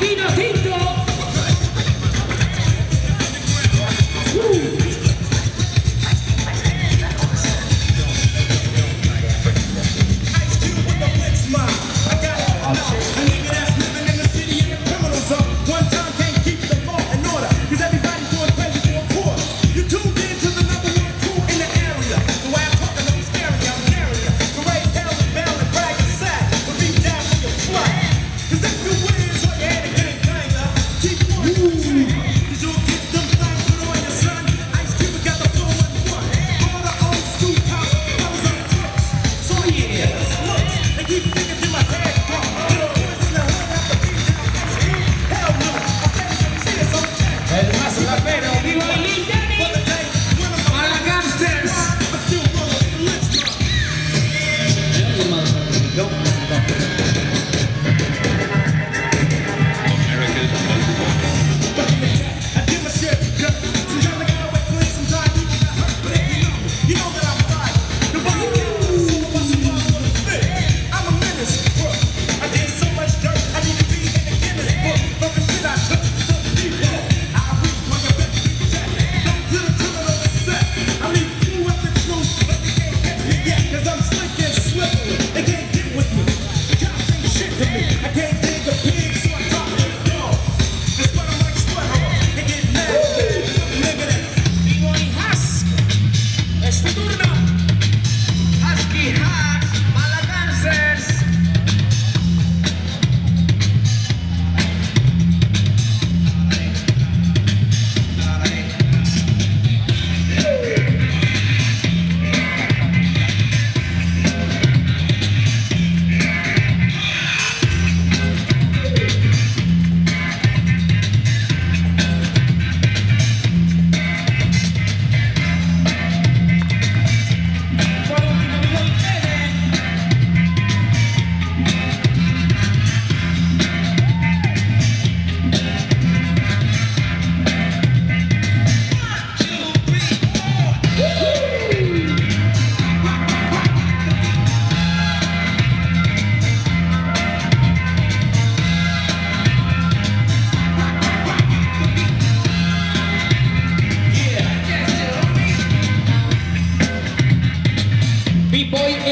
Vino, tinto. Pero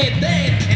dead.